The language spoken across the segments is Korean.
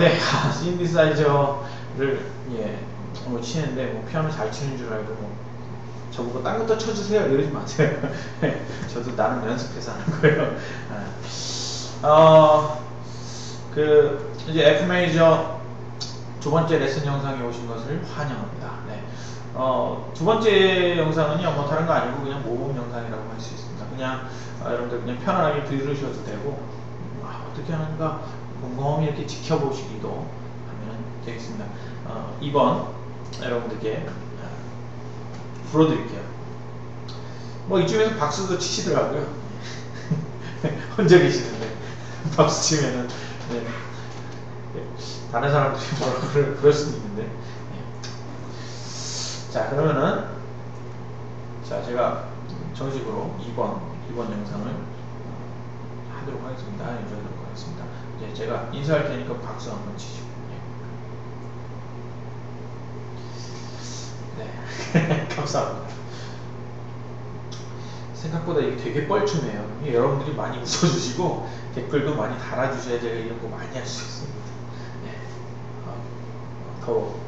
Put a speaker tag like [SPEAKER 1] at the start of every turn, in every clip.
[SPEAKER 1] 예, 신디사이저를 예, 뭐 치는데 뭐 피아노 잘 치는 줄 알고 뭐 저보고 딴 것도 쳐주세요 이러지 마세요. 예, 저도 나름 연습해서 하는 거예요. 아, 어, 그 이제 F 메이저 두 번째 레슨 영상에 오신 것을 환영합니다. 네. 어, 두 번째 영상은요, 뭐 다른 거 아니고 그냥 모범 영상이라고 할 수 있습니다. 그냥 어, 여러분들 그냥 편안하게 들으셔도 되고 음, 아, 어떻게 하는가 곰곰이 이렇게 지켜보시기도 하면 되겠습니다. 어, 2번 여러분들께 어, 불어드릴게요. 뭐 이쯤에서 박수도 치시더라고요. 혼자 계시는데 박수 치면은 네. 네. 다른 사람들이 뭐라 그럴, 그럴 수도 있는데 네. 자 그러면은 자 제가 정식으로 2번 2번 영상을 하도록 하겠습니다. 인사하도록 하겠습니다. 이제 제가 인사할 테니까 박수 한번 치시고 네, 감사합니다. 생각보다 이게 되게 뻘쭘해요. 여러분들이 많이 웃어주시고 댓글도 많이 달아주셔야 제가 이런 거 많이 할 수 있습니다. 네. 어, 더워.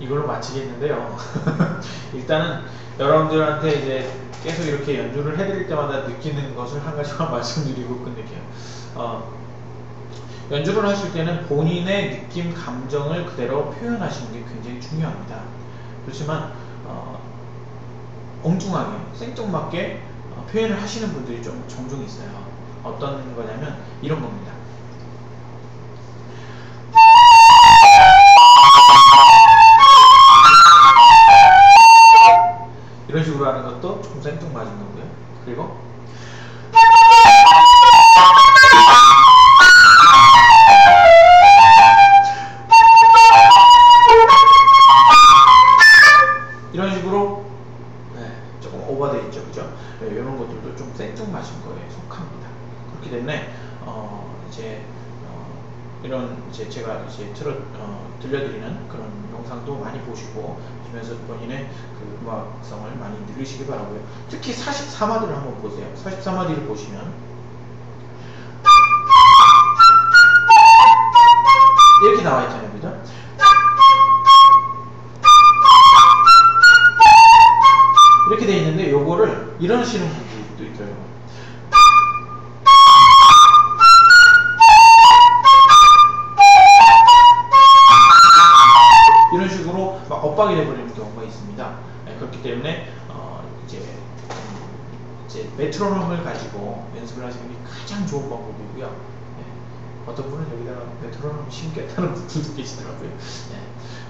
[SPEAKER 1] 이걸로 마치겠는데요. 일단은 여러분들한테 이제 계속 이렇게 연주를 해드릴 때마다 느끼는 것을 한 가지만 말씀드리고 끝낼게요. 어, 연주를 하실 때는 본인의 느낌, 감정을 그대로 표현하시는 게 굉장히 중요합니다. 그렇지만 어, 엉뚱하게 생뚱맞게 어, 표현을 하시는 분들이 좀 종종 있어요. 어떤 거냐면 이런 겁니다. 어, 이제 어, 이런 이제 제가 이제 틀어 어, 들려드리는 그런 영상도 많이 보시고 보시면서 본인의 그 음악성을 많이 늘리시기 바라고요. 특히 44마디를 한번 보세요. 44마디를 보시면 이렇게 나와 있잖아요, 그죠? 이렇게 돼 있는데 요거를 이러시는 분 엇박이 돼버리는 경우가 있습니다. 네, 그렇기 때문에 어, 이제 음, 이제 메트로놈을 가지고 연습을 하시는 게 가장 좋은 방법이고요. 네, 어떤 분은 여기다가 메트로놈 심겠다는 분들도 계시더라고요. 네,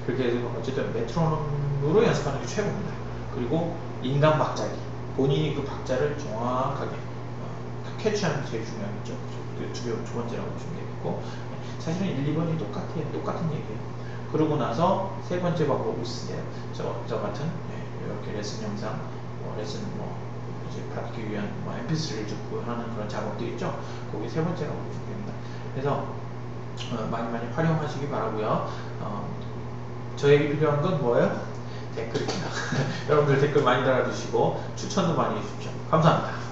[SPEAKER 1] 그렇게 해서 어쨌든 메트로놈으로 연습하는 게 최고입니다. 그리고 인간 박자기 본인이 그 박자를 정확하게 어, 다 캐치하는 게 제일 중요하겠죠. 그두 두 번째라고 보시면 되겠고 네, 사실은 1, 2번이 똑같아요. 똑같은 얘기예요. 그러고 나서 세 번째 방법이 있어요. 저, 저 같은 네, 이렇게 레슨 영상, 뭐 레슨 뭐 이제 받기 위한 뭐 mp3를 듣고 하는 그런 작업들 있죠. 거기 세 번째라고 보시면 됩니다. 그래서 어, 많이 많이 활용하시기 바라고요. 어, 저에게 필요한 건 뭐예요? 댓글입니다. 여러분들 댓글 많이 달아주시고 추천도 많이 해주십시오. 감사합니다.